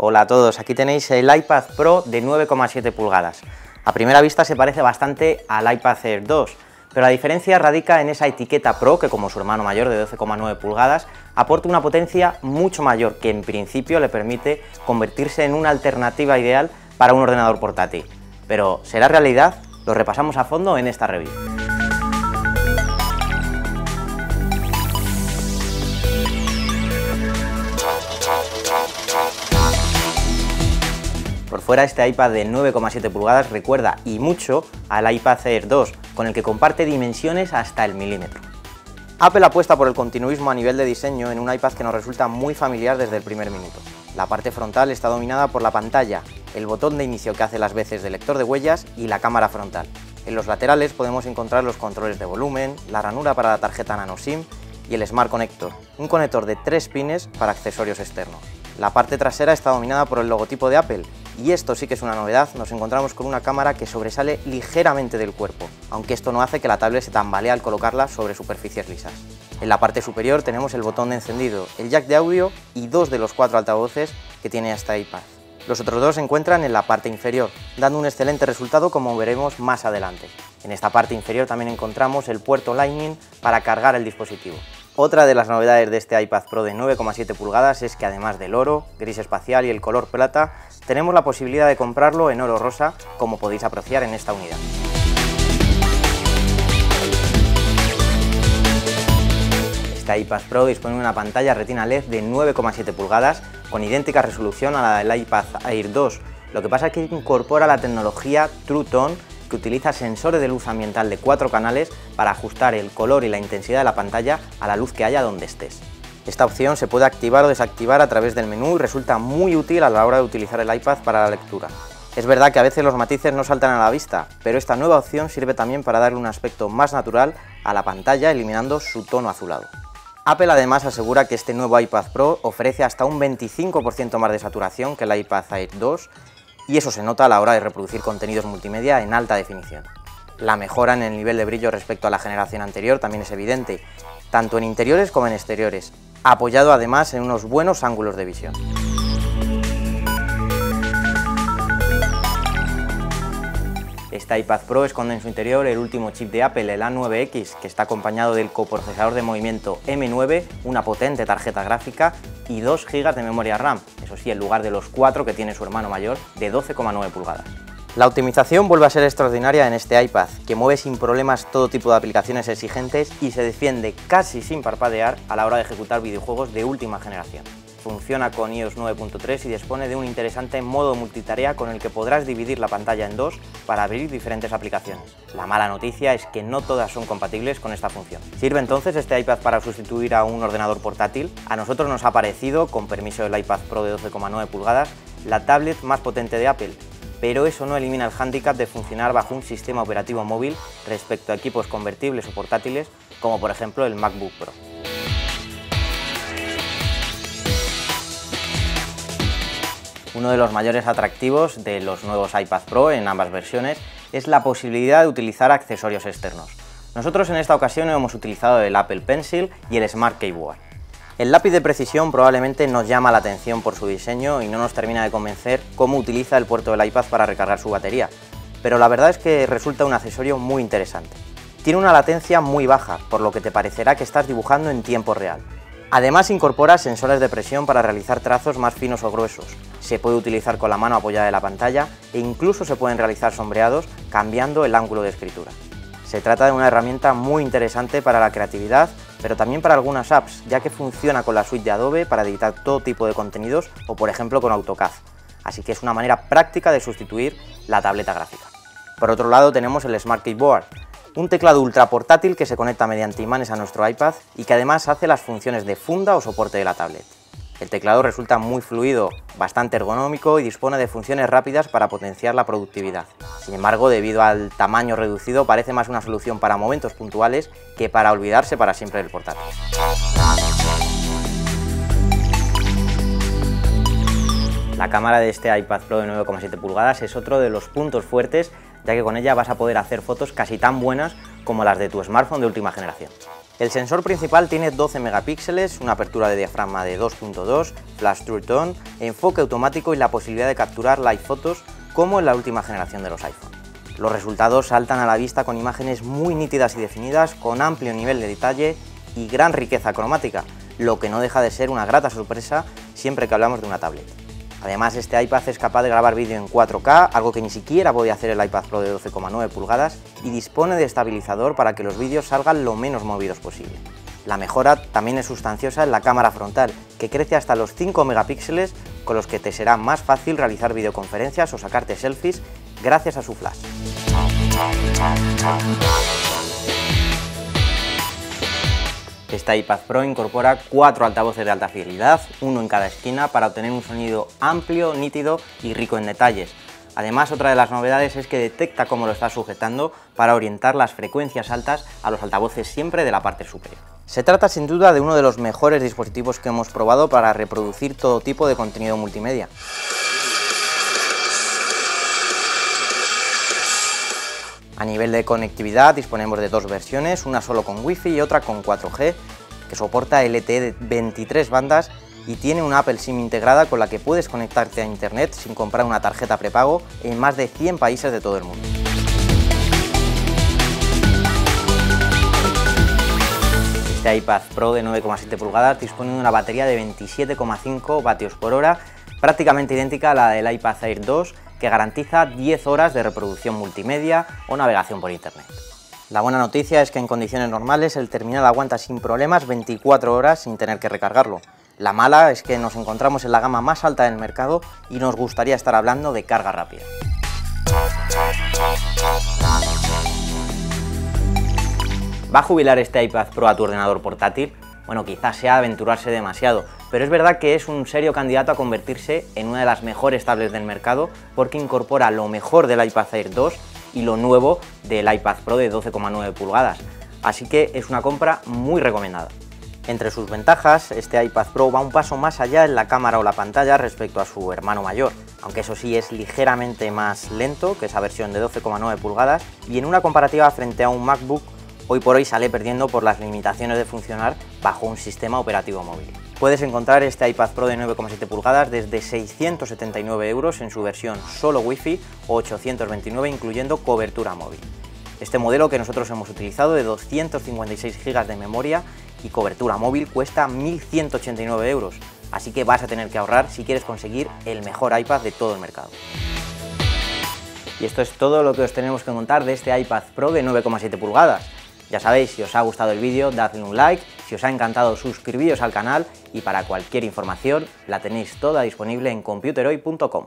Hola a todos, aquí tenéis el iPad Pro de 9,7 pulgadas. A primera vista se parece bastante al iPad Air 2, pero la diferencia radica en esa etiqueta Pro que como su hermano mayor de 12,9 pulgadas aporta una potencia mucho mayor que en principio le permite convertirse en una alternativa ideal para un ordenador portátil. Pero ¿será realidad? Lo repasamos a fondo en esta review. Por fuera este iPad de 9,7 pulgadas recuerda y mucho al iPad Air 2, con el que comparte dimensiones hasta el milímetro. Apple apuesta por el continuismo a nivel de diseño en un iPad que nos resulta muy familiar desde el primer minuto. La parte frontal está dominada por la pantalla, el botón de inicio que hace las veces de lector de huellas y la cámara frontal. En los laterales podemos encontrar los controles de volumen, la ranura para la tarjeta nano SIM y el Smart Connector, un conector de tres pines para accesorios externos. La parte trasera está dominada por el logotipo de Apple y esto sí que es una novedad, nos encontramos con una cámara que sobresale ligeramente del cuerpo, aunque esto no hace que la tablet se tambalee al colocarla sobre superficies lisas. En la parte superior tenemos el botón de encendido, el jack de audio y dos de los cuatro altavoces que tiene esta iPad. Los otros dos se encuentran en la parte inferior, dando un excelente resultado como veremos más adelante. En esta parte inferior también encontramos el puerto Lightning para cargar el dispositivo. Otra de las novedades de este iPad Pro de 9,7 pulgadas es que además del oro, gris espacial y el color plata, tenemos la posibilidad de comprarlo en oro rosa, como podéis apreciar en esta unidad. Este iPad Pro dispone de una pantalla retina LED de 9,7 pulgadas con idéntica resolución a la del iPad Air 2, lo que pasa es que incorpora la tecnología True Tone que utiliza sensores de luz ambiental de cuatro canales para ajustar el color y la intensidad de la pantalla a la luz que haya donde estés. Esta opción se puede activar o desactivar a través del menú y resulta muy útil a la hora de utilizar el iPad para la lectura. Es verdad que a veces los matices no saltan a la vista, pero esta nueva opción sirve también para darle un aspecto más natural a la pantalla eliminando su tono azulado. Apple además asegura que este nuevo iPad Pro ofrece hasta un 25% más de saturación que el iPad Air 2 y eso se nota a la hora de reproducir contenidos multimedia en alta definición. La mejora en el nivel de brillo respecto a la generación anterior también es evidente, tanto en interiores como en exteriores, apoyado además en unos buenos ángulos de visión. Este iPad Pro esconde en su interior el último chip de Apple, el A9X, que está acompañado del coprocesador de movimiento M9, una potente tarjeta gráfica y 2 GB de memoria RAM, eso sí, en lugar de los 4 que tiene su hermano mayor de 12,9 pulgadas. La optimización vuelve a ser extraordinaria en este iPad, que mueve sin problemas todo tipo de aplicaciones exigentes y se defiende casi sin parpadear a la hora de ejecutar videojuegos de última generación funciona con iOS 9.3 y dispone de un interesante modo multitarea con el que podrás dividir la pantalla en dos para abrir diferentes aplicaciones. La mala noticia es que no todas son compatibles con esta función. ¿Sirve entonces este iPad para sustituir a un ordenador portátil? A nosotros nos ha parecido, con permiso del iPad Pro de 12,9 pulgadas, la tablet más potente de Apple, pero eso no elimina el hándicap de funcionar bajo un sistema operativo móvil respecto a equipos convertibles o portátiles como por ejemplo el MacBook Pro. Uno de los mayores atractivos de los nuevos iPad Pro en ambas versiones es la posibilidad de utilizar accesorios externos. Nosotros en esta ocasión hemos utilizado el Apple Pencil y el Smart Keyboard. El lápiz de precisión probablemente nos llama la atención por su diseño y no nos termina de convencer cómo utiliza el puerto del iPad para recargar su batería, pero la verdad es que resulta un accesorio muy interesante. Tiene una latencia muy baja, por lo que te parecerá que estás dibujando en tiempo real. Además incorpora sensores de presión para realizar trazos más finos o gruesos. Se puede utilizar con la mano apoyada de la pantalla e incluso se pueden realizar sombreados cambiando el ángulo de escritura. Se trata de una herramienta muy interesante para la creatividad, pero también para algunas apps, ya que funciona con la suite de Adobe para editar todo tipo de contenidos o por ejemplo con AutoCAD. Así que es una manera práctica de sustituir la tableta gráfica. Por otro lado tenemos el Smart Keyboard, un teclado ultra portátil que se conecta mediante imanes a nuestro iPad y que además hace las funciones de funda o soporte de la tablet. El teclado resulta muy fluido, bastante ergonómico y dispone de funciones rápidas para potenciar la productividad. Sin embargo, debido al tamaño reducido, parece más una solución para momentos puntuales que para olvidarse para siempre del portátil. La cámara de este iPad Pro de 9,7 pulgadas es otro de los puntos fuertes, ya que con ella vas a poder hacer fotos casi tan buenas como las de tu smartphone de última generación. El sensor principal tiene 12 megapíxeles, una apertura de diafragma de 2.2, flash true tone, enfoque automático y la posibilidad de capturar live fotos como en la última generación de los iPhone. Los resultados saltan a la vista con imágenes muy nítidas y definidas, con amplio nivel de detalle y gran riqueza cromática, lo que no deja de ser una grata sorpresa siempre que hablamos de una tablet. Además, este iPad es capaz de grabar vídeo en 4K, algo que ni siquiera podía hacer el iPad Pro de 12,9 pulgadas, y dispone de estabilizador para que los vídeos salgan lo menos movidos posible. La mejora también es sustanciosa en la cámara frontal, que crece hasta los 5 megapíxeles, con los que te será más fácil realizar videoconferencias o sacarte selfies gracias a su flash. Este iPad Pro incorpora cuatro altavoces de alta fidelidad, uno en cada esquina, para obtener un sonido amplio, nítido y rico en detalles. Además, otra de las novedades es que detecta cómo lo está sujetando para orientar las frecuencias altas a los altavoces siempre de la parte superior. Se trata sin duda de uno de los mejores dispositivos que hemos probado para reproducir todo tipo de contenido multimedia. A nivel de conectividad disponemos de dos versiones, una solo con Wi-Fi y otra con 4G, que soporta LTE de 23 bandas y tiene una Apple SIM integrada con la que puedes conectarte a Internet sin comprar una tarjeta prepago en más de 100 países de todo el mundo. Este iPad Pro de 9,7 pulgadas dispone de una batería de 27,5 vatios por hora, prácticamente idéntica a la del iPad Air 2 que garantiza 10 horas de reproducción multimedia o navegación por Internet. La buena noticia es que en condiciones normales el terminal aguanta sin problemas 24 horas sin tener que recargarlo. La mala es que nos encontramos en la gama más alta del mercado y nos gustaría estar hablando de carga rápida. ¿Va a jubilar este iPad Pro a tu ordenador portátil? Bueno, quizás sea aventurarse demasiado, pero es verdad que es un serio candidato a convertirse en una de las mejores tablets del mercado porque incorpora lo mejor del iPad Air 2 y lo nuevo del iPad Pro de 12,9 pulgadas, así que es una compra muy recomendada. Entre sus ventajas, este iPad Pro va un paso más allá en la cámara o la pantalla respecto a su hermano mayor, aunque eso sí es ligeramente más lento que esa versión de 12,9 pulgadas y en una comparativa frente a un MacBook hoy por hoy sale perdiendo por las limitaciones de funcionar bajo un sistema operativo móvil. Puedes encontrar este iPad Pro de 9,7 pulgadas desde 679 euros en su versión solo Wi-Fi o 829 incluyendo cobertura móvil. Este modelo que nosotros hemos utilizado de 256 GB de memoria y cobertura móvil cuesta 1.189 euros, así que vas a tener que ahorrar si quieres conseguir el mejor iPad de todo el mercado. Y esto es todo lo que os tenemos que contar de este iPad Pro de 9,7 pulgadas. Ya sabéis, si os ha gustado el vídeo, dadle un like, si os ha encantado suscribíos al canal y para cualquier información la tenéis toda disponible en computerhoy.com.